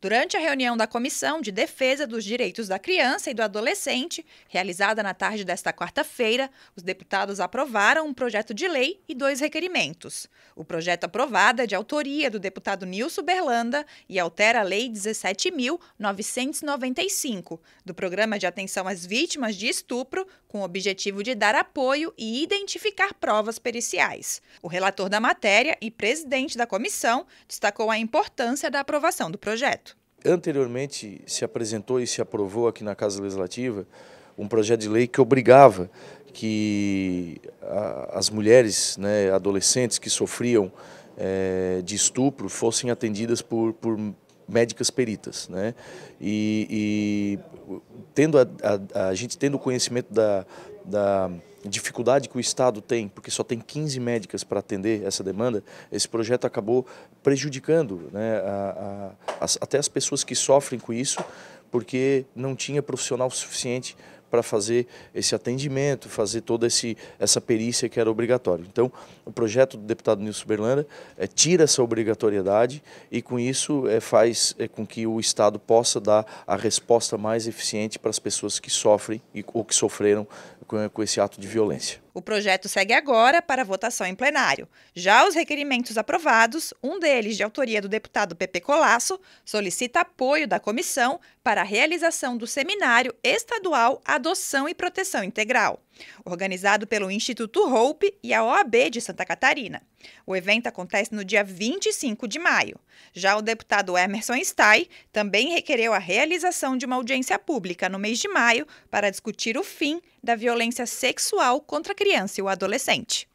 Durante a reunião da Comissão de Defesa dos Direitos da Criança e do Adolescente, realizada na tarde desta quarta-feira, os deputados aprovaram um projeto de lei e dois requerimentos. O projeto aprovado é de autoria do deputado Nilson Berlanda e altera a Lei 17.995, do Programa de Atenção às Vítimas de Estupro, com o objetivo de dar apoio e identificar provas periciais. O relator da matéria e presidente da comissão destacou a importância da aprovação do projeto. Anteriormente se apresentou e se aprovou aqui na Casa Legislativa um projeto de lei que obrigava que as mulheres, né, adolescentes que sofriam é, de estupro fossem atendidas por, por médicas peritas, né? E, e tendo a, a, a, gente tendo conhecimento da, da dificuldade que o Estado tem, porque só tem 15 médicas para atender essa demanda, esse projeto acabou prejudicando né, a, a, as, até as pessoas que sofrem com isso, porque não tinha profissional suficiente para fazer esse atendimento, fazer toda esse, essa perícia que era obrigatório. Então, o projeto do deputado Nilson Berlanda é, tira essa obrigatoriedade e, com isso, é, faz é, com que o Estado possa dar a resposta mais eficiente para as pessoas que sofrem e, ou que sofreram com, com esse ato de violência. O projeto segue agora para votação em plenário. Já os requerimentos aprovados, um deles de autoria do deputado Pepe Colasso, solicita apoio da comissão para a realização do seminário estadual Adoção e Proteção Integral, organizado pelo Instituto Hope e a OAB de Santa Catarina. O evento acontece no dia 25 de maio. Já o deputado Emerson Stay também requereu a realização de uma audiência pública no mês de maio para discutir o fim da violência sexual contra a criança e o adolescente.